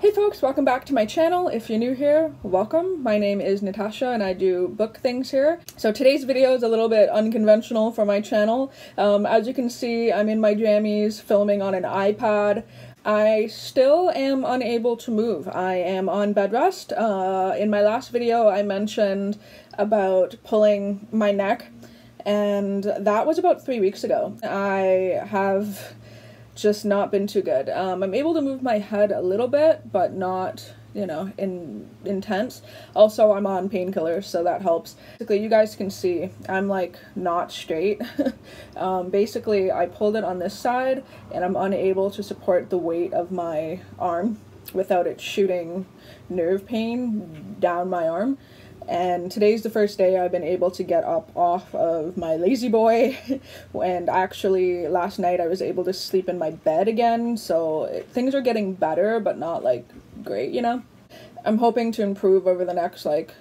Hey folks, welcome back to my channel. If you're new here, welcome. My name is Natasha and I do book things here. So today's video is a little bit unconventional for my channel. Um, as you can see, I'm in my jammies filming on an iPad. I still am unable to move. I am on bed rest. Uh, in my last video, I mentioned about pulling my neck and that was about three weeks ago. I have just not been too good. Um, I'm able to move my head a little bit, but not, you know, in intense. Also, I'm on painkillers, so that helps. Basically, you guys can see I'm like not straight. um, basically, I pulled it on this side, and I'm unable to support the weight of my arm without it shooting nerve pain down my arm and today's the first day I've been able to get up off of my La-Z-Boy. And actually last night I was able to sleep in my bed again. So it, things are getting better but not like great you know? I'm hoping to improve over the next like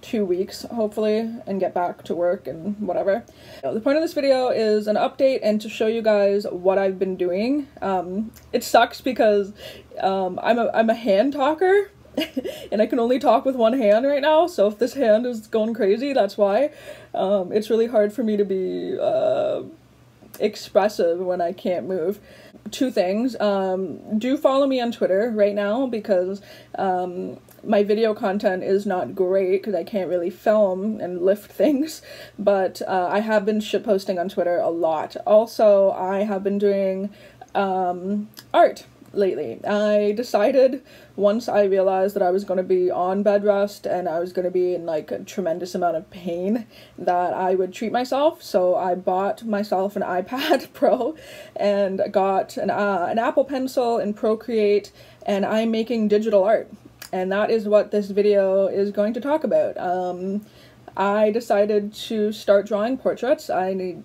two weeks hopefully and get back to work and whatever. The point of this video is an update and to show you guys what I've been doing. Um, it sucks because um, I'm a I'm a hand talker and I can only talk with one hand right now, so if this hand is going crazy, that's why. Um, it's really hard for me to be uh, expressive when I can't move. Two things. Um, do follow me on Twitter right now because um, my video content is not great because I can't really film and lift things, but uh, I have been shitposting on Twitter a lot. Also, I have been doing um, art lately. I decided once I realized that I was going to be on bed rest and I was going to be in like a tremendous amount of pain that I would treat myself. So I bought myself an iPad Pro and got an, uh, an Apple Pencil and Procreate and I'm making digital art. And that is what this video is going to talk about. Um, I decided to start drawing portraits. I need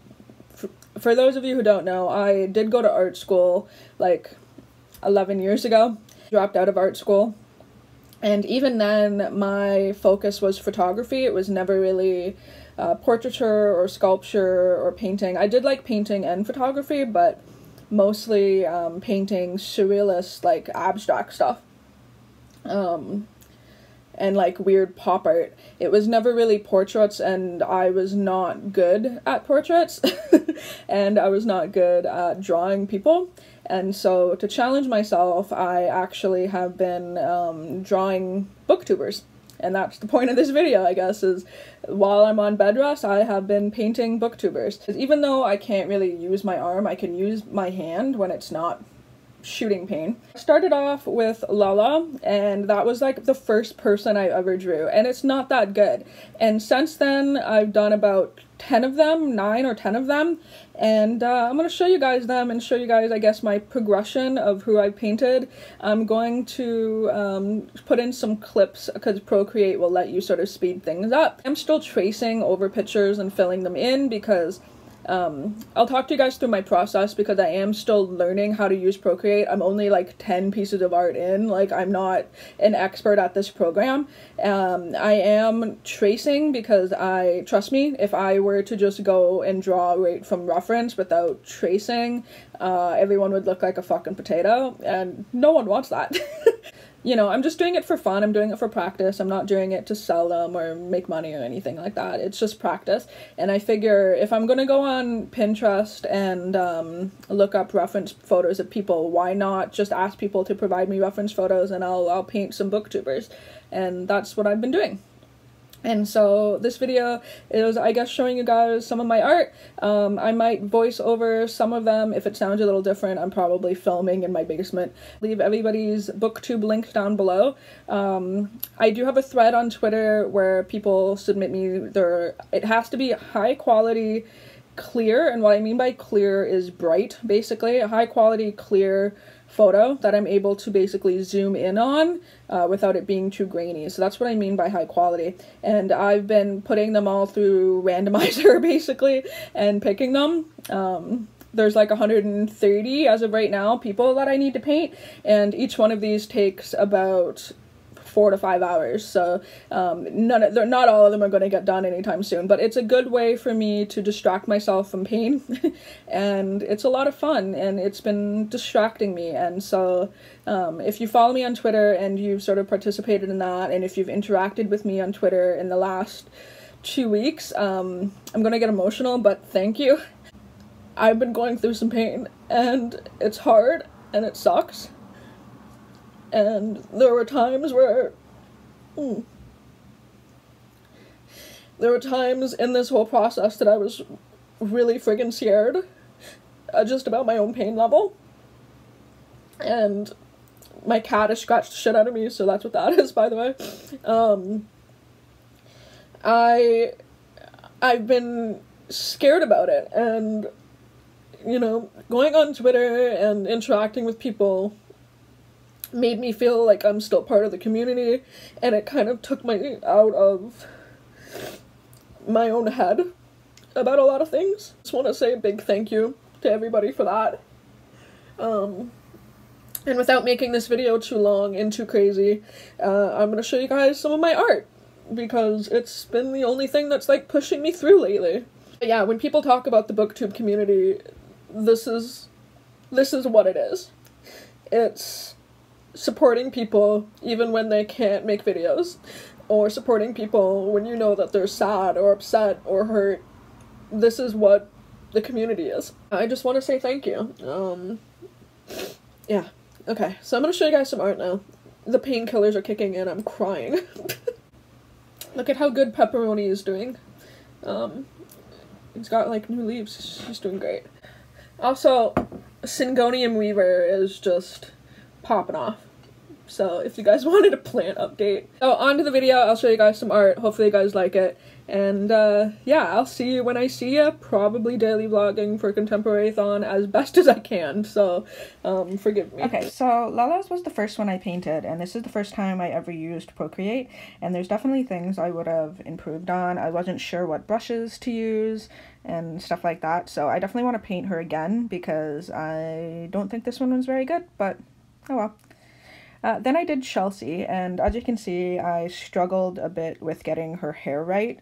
for those of you who don't know, I did go to art school like 11 years ago. Dropped out of art school. And even then, my focus was photography. It was never really uh, portraiture or sculpture or painting. I did like painting and photography, but mostly um, painting surrealist, like abstract stuff. Um, and like weird pop art. It was never really portraits, and I was not good at portraits, and I was not good at drawing people. And so, to challenge myself, I actually have been um, drawing booktubers. And that's the point of this video, I guess, is while I'm on bed rest, I have been painting booktubers. Even though I can't really use my arm, I can use my hand when it's not shooting pain. I started off with Lala, and that was like the first person I ever drew, and it's not that good. And since then, I've done about 10 of them, 9 or 10 of them, and uh, I'm going to show you guys them and show you guys, I guess, my progression of who I painted. I'm going to um, put in some clips because Procreate will let you sort of speed things up. I'm still tracing over pictures and filling them in because um, I'll talk to you guys through my process because I am still learning how to use Procreate. I'm only like 10 pieces of art in, like I'm not an expert at this program. Um, I am tracing because I, trust me, if I were to just go and draw right from reference without tracing, uh, everyone would look like a fucking potato and no one wants that. you know, I'm just doing it for fun. I'm doing it for practice. I'm not doing it to sell them or make money or anything like that. It's just practice. And I figure if I'm going to go on Pinterest and um, look up reference photos of people, why not just ask people to provide me reference photos and I'll, I'll paint some booktubers. And that's what I've been doing. And so this video is, I guess, showing you guys some of my art. Um, I might voice over some of them. If it sounds a little different, I'm probably filming in my basement. Leave everybody's booktube link down below. Um, I do have a thread on Twitter where people submit me their, it has to be high quality, clear, and what I mean by clear is bright, basically. A high quality, clear, photo that I'm able to basically zoom in on uh, without it being too grainy. So that's what I mean by high quality. And I've been putting them all through randomizer basically and picking them. Um, there's like 130 as of right now people that I need to paint and each one of these takes about four to five hours. So um, none of, they're not all of them are going to get done anytime soon. But it's a good way for me to distract myself from pain, and it's a lot of fun, and it's been distracting me. And so um, if you follow me on Twitter and you've sort of participated in that, and if you've interacted with me on Twitter in the last two weeks, um, I'm gonna get emotional, but thank you. I've been going through some pain, and it's hard, and it sucks and there were times where mm, there were times in this whole process that I was really friggin' scared uh, just about my own pain level. And my cat has scratched the shit out of me, so that's what that is, by the way. Um, I I've been scared about it and you know, going on Twitter and interacting with people made me feel like I'm still part of the community and it kind of took me out of my own head about a lot of things. Just want to say a big thank you to everybody for that. Um, and without making this video too long and too crazy, uh, I'm going to show you guys some of my art because it's been the only thing that's like pushing me through lately. But yeah, when people talk about the booktube community, this is this is what it is. It's supporting people even when they can't make videos or supporting people when you know that they're sad or upset or hurt. This is what the community is. I just want to say thank you. Um yeah okay. So i'm gonna show you guys some art now. The painkillers are kicking in. I'm crying. Look at how good pepperoni is doing. Um he's got like new leaves. She's doing great. Also syngonium weaver is just popping off so if you guys wanted a plant update. So on to the video, I'll show you guys some art. Hopefully you guys like it. And uh, yeah, I'll see you when I see you. Probably daily vlogging for Contemporary Thon as best as I can. So um, forgive me. Okay, so Lala's was the first one I painted. And this is the first time I ever used Procreate. And there's definitely things I would have improved on. I wasn't sure what brushes to use and stuff like that. So I definitely want to paint her again because I don't think this one was very good. But oh well. Uh, then I did Chelsea, and as you can see, I struggled a bit with getting her hair right.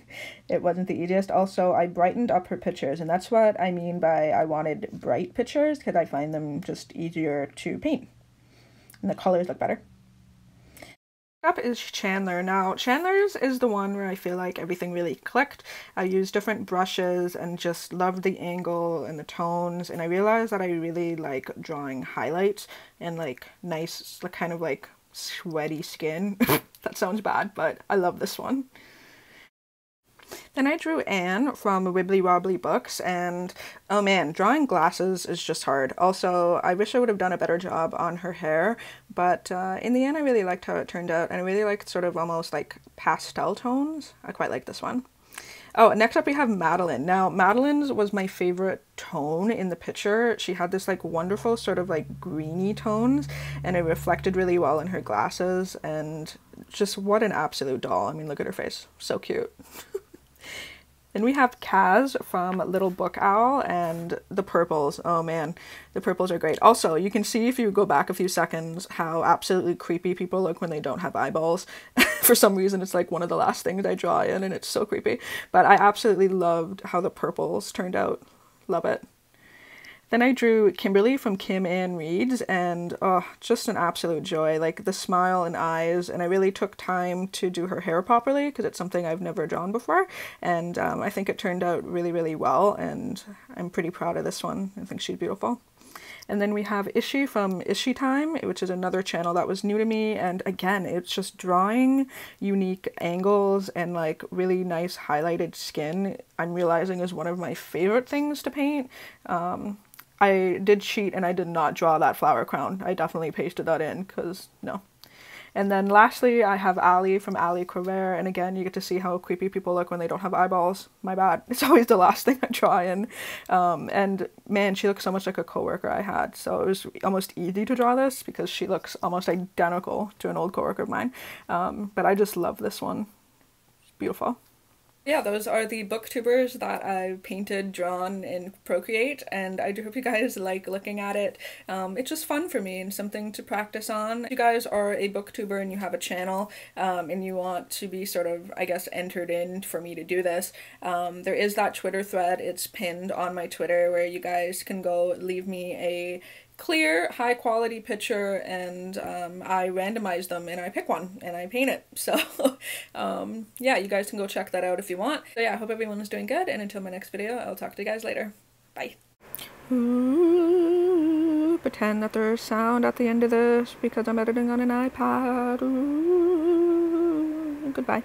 it wasn't the easiest. Also, I brightened up her pictures, and that's what I mean by I wanted bright pictures, because I find them just easier to paint. And the colors look better up is Chandler. Now, Chandler's is the one where I feel like everything really clicked. I used different brushes and just loved the angle and the tones, and I realized that I really like drawing highlights and like nice, kind of like sweaty skin. that sounds bad, but I love this one. Then I drew Anne from Wibbly Wobbly Books, and oh man, drawing glasses is just hard. Also, I wish I would have done a better job on her hair, but uh, in the end I really liked how it turned out, and I really liked sort of almost like pastel tones. I quite like this one. Oh, next up we have Madeline. Now, Madeline's was my favorite tone in the picture. She had this like wonderful sort of like greeny tones and it reflected really well in her glasses and just what an absolute doll. I mean, look at her face. So cute. Then we have Kaz from Little Book Owl and the purples. Oh man, the purples are great. Also, you can see if you go back a few seconds how absolutely creepy people look when they don't have eyeballs. For some reason, it's like one of the last things I draw in and it's so creepy. But I absolutely loved how the purples turned out. Love it. Then I drew Kimberly from Kim Anne Reads, and oh, just an absolute joy. Like the smile and eyes, and I really took time to do her hair properly because it's something I've never drawn before, and um, I think it turned out really, really well, and I'm pretty proud of this one. I think she's beautiful. And then we have Ishi from Ishi Time, which is another channel that was new to me. And again, it's just drawing unique angles and like really nice highlighted skin. I'm realizing is one of my favorite things to paint. Um, I did cheat and I did not draw that flower crown. I definitely pasted that in because no. And then lastly, I have Ali from Ali Corvere, and again, you get to see how creepy people look when they don't have eyeballs. My bad. It's always the last thing I try in. Um, and man, she looks so much like a coworker I had, so it was almost easy to draw this because she looks almost identical to an old coworker of mine. Um, but I just love this one. It's beautiful. Yeah, those are the booktubers that I've painted, drawn in Procreate, and I do hope you guys like looking at it. Um, it's just fun for me and something to practice on. If you guys are a booktuber and you have a channel um, and you want to be sort of, I guess, entered in for me to do this, um, there is that Twitter thread. It's pinned on my Twitter where you guys can go leave me a clear, high quality picture, and um, I randomize them and I pick one and I paint it. So, um, yeah, you guys can go check that out if you want. So, yeah, I hope everyone is doing good, and until my next video, I'll talk to you guys later. Bye. Ooh, pretend that there's sound at the end of this because I'm editing on an iPad. Ooh, goodbye.